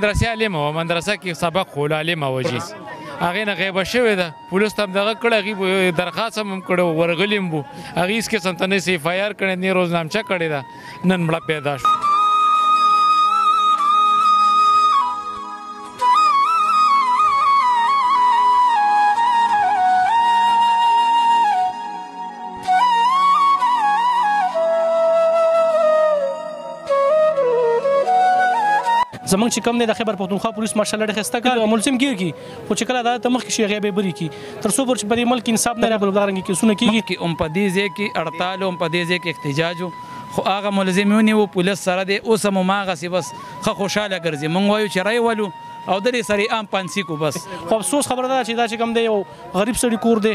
مدرسې عالم و مدرسه کې سبق ول عالم و جی هغه نه غیب شوی ده پولیس تم دغه کړه غي درخواست هم کړو ورغلیم بو هغه اس کې سنتنه سی فایر کړي نه روزنامچه کړي ده نن مړه پیدا شو زمونږ چې کم دی د خیبر پښتونخوا پولیس مارشال اړ خسته کار ملزم کیږي خو چې کله عدالت ته مخکې شي هغه به بری کی تر څو پر چې په دې ملک انصاف نه راغلی دغه رنګ کیسونه کیږي کې هم په دې ځای کې اړتال هم په دې ځای کې احتجاج خو هغه ملزم یو نیو پولیس سره دی اوس هم ماغه سی بس خه خوشاله ګرځي مونږ وایو چې رای ولو او د سری عام پانسی کو بس خو افسوس خبره ده چې دا چې کم دی یو غریب سړی کور دی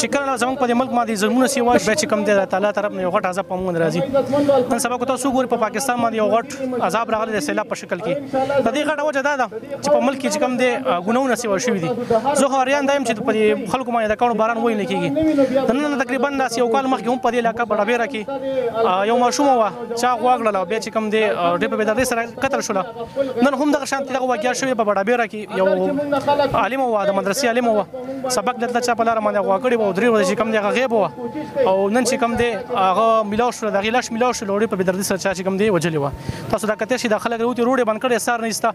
چې کله زموږ په ملک باندې زمونه سی واش به چې کم دی تعالی طرف نه یو غټ عذاب پمون راځي نن سبا کو تاسو ګور په پاکستان باندې یو غټ عذاب راغلی د سیلاب په شکل کې د دې غټه وجه دا ده چې په ملک کې کم دی ګناونه سی واش دي زه خو اریان دایم چې په خلکو باندې د کانو باران وای نه کیږي نن تقریبا داسې یو کال مخکې هم په دې علاقې په ډبره کې یو ماشوم و چا غواګړل بیا چې کم دی د په بدر سره قتل شول نن هم دغه شانتي دغه واقعیا شوې په ډبره کې یو عالم و د مدرسې عالم و سبق دلته چا په لار باندې غوا کړی وو درې ورځې کم دی غیب وو او نن چې کم دی هغه ملاو شو دغه لاش ملاو شو لوري په بدردي سره چا چې کم دی وجلی وو تاسو دا کته شي د خلک روتي روډه بند کړي سار نه ایستا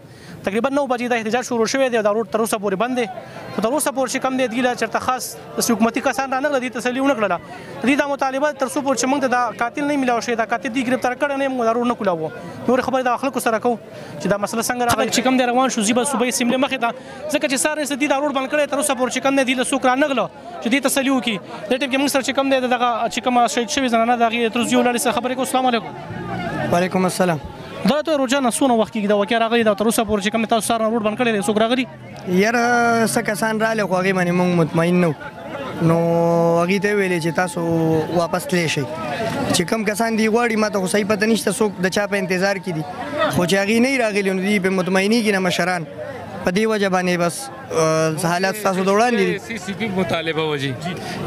تقریبا 9 بجې د احتجاج شروع شوه دی دا روډ تر اوسه پورې بند دی خو تر اوسه پورې چې کم دی دیله چرته خاص د حکومتي کسان را نه غلي تسلی ونه کړله د دې د مطالبه تر څو پورې موږ دا قاتل نه ملاو شي دا قاتل دی گرفتار کړ نه موږ ضرور نه کولاو نور خبر د خلکو سره کو چې دا مسله څنګه راغلی چې کم دی روان شو زیبه صوبې سیمه مخه ته ځکه چې سار نسته دی دا روډ بند کړی تر اوسه پورې چې کم دی دی له څوک رانغله چې دې تسلی وکړي دې ټیم کې موږ سره چې کم دی دغه چې کومه شهید شوی زنانه د هغې تر زیو لړې سره خبرې کوو السلام علیکم وعلیکم السلام دا ته روزه نه سونه وخت کې دا وکړه راغلی دا تر اوسه پورې چې کم تاسو سار روډ بند کړی څوک راغلی یار څه کسان را لې خوږی باندې موږ مطمئن نو نو هغه ته ویلې چې تاسو واپس تللی شئ چې کم کسان دی غواړي ماته خو صحیح پته نشته څوک د چا په انتظار کې دي خو چې هغه نه راغلی نو دی په مطمئنی کې نه مشران په دې وجه باندې بس حالات تاسو د وړاندې دي سی سی پی مطالبه وجي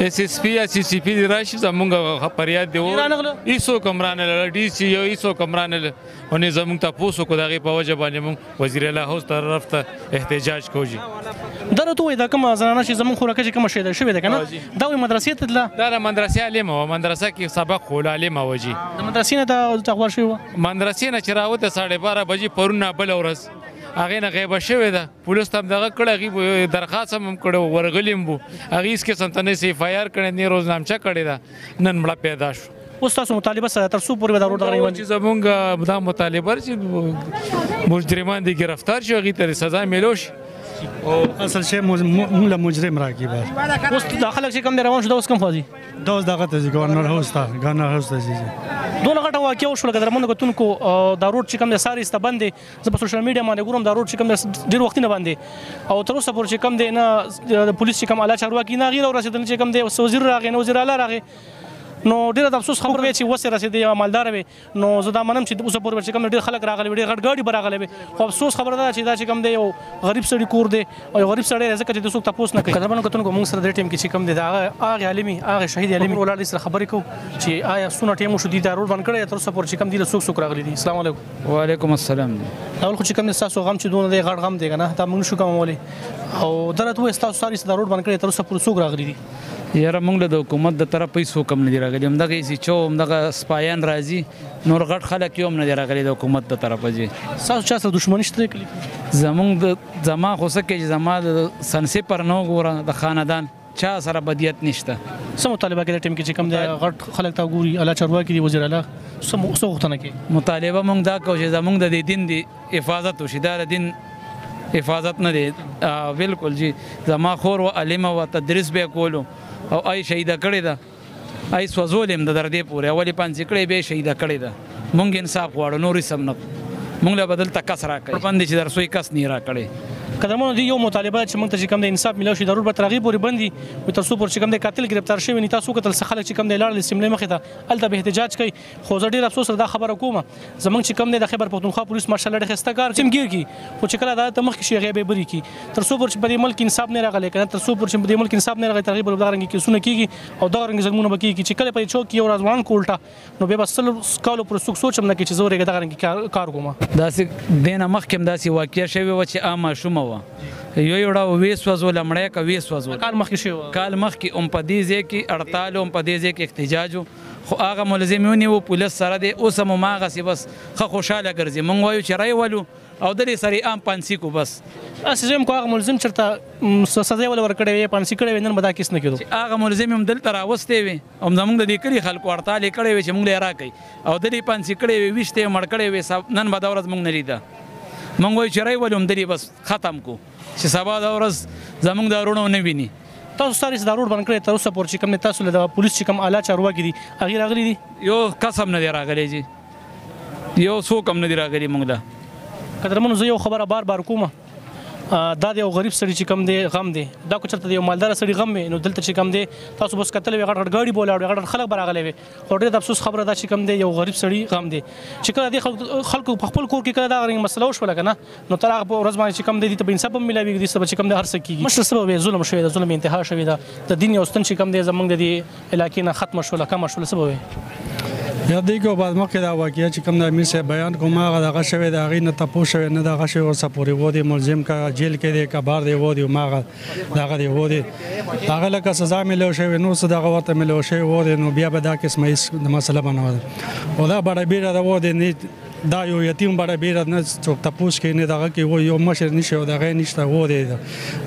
اس اس پی یا سی سی پی دی راشي زمونږ خبريات دی و ایسو کمران له ډي سي یو ایسو کمران له ونې زمونږ ته پوسو کو دغه په وجه باندې مون وزیر الله هوس طرف ته احتجاج کوجي درته وې دا کوم زنانه چې زمونږ خوراکه چې کوم شي ده شوې ده کنه دا وې مدرسې ته تله دا د مدرسې عالم و مدرسه کې سبق خو عالم و جی د مدرسې نه ته تخبر شوی و مدرسې نه چې راوته 12:30 بجې پرونه بل ورځ هغه نه غیبه شوې ده پولیس تم دغه کړه هغه درخواست هم کړو ورغلیم بو هغه اس کې سنتنه سی اف آی آر کړي نه روز نامچه کړي ده نن مړه پیدا شو اوس تاسو مطالبه سره تر څو پورې به دغه غوړي چې زمونږ دا مطالبه چې مجرمان دي گرفتار شي هغه ته سزا ملوش او اصل شی موږ له مجرم راکی بار اوس داخله چې کوم روان شو دا اوس کوم فازي دا اوس دغه ته ګورنر هاوس ته ګورنر هاوس ته دونه غټه واقعیا وشول کله موږ غوتونکو دا روډ چې کوم ساري استبندې زه په سوشل میډیا باندې ګورم دا روډ چې کوم د ډیر وخت نه باندې او تر اوسه پورې چې کوم دی نه د پولیس چې کوم اعلی چارواکي نه غیر ورسېدل چې کوم دی وزیر راغی نو وزیر اعلی راغی نو ډیره د افسوس خبره وی چې وسه رسیدي مالدار وي نو زه دا منم چې اوس پورې چې کوم ډیر خلک راغلي ډیر غټ ګاډي براغلي وي خو افسوس خبره ده چې دا چې کوم دی یو غریب سړی کور دی او یو غریب سړی ځکه چې د څوک تاسو نه کوي قدرمن کتونکو موږ سره د ټیم کې چې کوم دی دا هغه عالمي هغه شهید عالمي ولر سره خبرې کوو چې آیا سونه ټیم شو دي دا روډ بن کړی تر څو پورې چې کوم دی له څوک څوک راغلي دي السلام علیکم وعلیکم السلام اول خو چې کوم تاسو غم چې دونه دی غړ غم دی کنه تا موږ شو کوم ولي او درته وې تاسو ساري ست روډ باندې کړې تر اوسه پر څوګ راغلي دي یاره موږ له حکومت د طرف پیسو کم نه دی راغلی هم دغه سی چو هم دغه سپایان راځي نور غټ خلک یوم نه دی راغلی د حکومت د طرف جی تاسو چا سره دښمنی شته کلی زمونږ د زما خو سکه چې زما د سنسي پر نو ګوره د خاندان چا سره بدیت نشته سم مطالبه کې د ټیم کې چې کوم دی غټ خلک تا ګوري الله چارواکي دی وزیر اعلی سم اوسه غوښتنه کې مطالبه مونږ دا کو چې زمونږ د دین دی حفاظت وشي دا د دین حفاظت نه دی بالکل جی زما خور و علم و تدریس به کولو او ای شهید کړی دا ای سوزول هم د دردې پورې اولې پانسي کړې به شهید کړې ده مونږ انصاف غواړو نورې سم نه مونږ له بدل تکس را کړې باندې چې درسوي کس نه را کړې قدمونو دی یو مطالبه چې موږ ته چې کوم د انصاف ملو شي ضرور به ترغي پورې بندي او تر څو پر چې کوم د قاتل گرفتار شوی نه تاسو کتل څه خلک چې کوم د لړ سیملې مخې ته الته به احتجاج کوي خو زه ډیر افسوس سره دا خبره کوم زمونږ چې کم دی د خیبر پښتونخوا پولیس مارشال لړ خسته کار چې مګیر کی خو چې کله دا ته مخ کې غیبه بری کی تر څو پر چې په دې ملک انصاف نه راغلی کنه تر څو پر چې په دې ملک انصاف نه راغلی تر غیبه دا رنګ کې سونه کیږي او دا رنګ زمونه بکی کی چې کله په چوک یو راز وان کوړټه نو به بس سل کالو پر سوک سوچم نه کې چې زورې دا رنګ کار کوم دا سې دینه مخ کې دا سې واقعیا شوی و چې اما شوم و یو یو ډاو وې سوځو لمړی کوي سوځو کال مخ کې شو کال مخ کې ام په دې ځای کې 48 ام په دې ځای کې احتجاج خو هغه ملزم یې ونیو پولس سره دی اوس هم هماغسې بس ښه خوشحاله ګرځي موږ وایو چې رای ولو او دلې سره یې عام پانسي کو بس. اسې زه وایم که هغه ملزم چرته سزا یې وله ورکړې وې یا پانسي کړې وې نن به دا کیس نه کیدو. چې هغه ملزم یې هم دلته راوستی وې او زموږ د دې کلي خلکو هړتال یې کړی وې چې موږ له یې راکړئ او دلې یې پانسي کړی وې ویشتی او مړ کړی وې نن به دا ورځ موږ نه لیده موږ وایو چې رای ولو هم دلې بس ختم کو. چې سبا دا ورځ زمونږ دا روڼو نه ویني تاسو سره چې دا روډ باندې کړی تر اوسه پورې چې کوم نه تاسو له پولیس چې کوم اعلی چارواکي دي هغه راغلي دي یو قسم نه دی راغلی جی یو څو کم نه دی راغلی موږ له قدرمن زه یو خبره بار بار کوم دا د یو غریب سړي چې کم دی غم دی دا کو چرته د یو مالدار سړي غم وي نو دلته چې کم دی تاسو بس کتل وي غټ غټ غاډي بولا وي غټ خلک براغلي وي او ډېر د افسوس خبره دا چې کم دی یو غریب سړي غم دی چې کله د خلکو په خپل کور کې کله دا غرنګ مسله وشول کنه نو تر هغه په ورځ باندې چې کوم دی ته په انصاف هم ملاوي دي سبا چې کوم د هر څه کیږي مشر سبا وي ظلم شوی د ظلم انتها شوی دا د دین یو ستن چې کوم دی زمونږ د دې علاقې نه ختم شول کم شول سبا وي یا دی کو بعد مخکې دا واقعیا چې کوم د امیر صاحب بیان کوم هغه دغه شوی د هغه نه تپو شوی نه دغه شوی ورسه پورې وو دی ملزم کا جیل کې دی کبار دی وو دی ماغه دغه دی وو دی هغه لکه سزا ملو شوی نو څه دغه ورته ملو شوی وو دی نو بیا به دا قسمه هیڅ د مسله بنو او دا بڑا بیره دا وو دی نه دا یو یتیم بڑا بیره نه څوک تپوس کې نه دغه کې وو یو مشر نشي او دغه نشته وو دی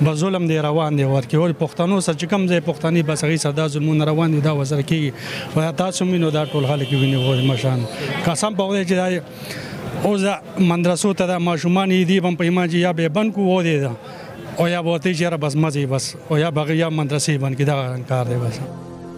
به ظلم دی روان دی ورکه ول پښتنو سچ کم ځای پښتني بس غي صدا ظلمون روان دي دا وزر کې و تاسو مينو دا ټول خلک ویني وو مشان قسم په وړي چې او زه مدرسو ته د ماشومان دي بم په ایمان چې یا به بن کو وو دی دا او یا بوتي چې را بس مزي بس او یا بغیا مدرسې بن کې دا کار دی بس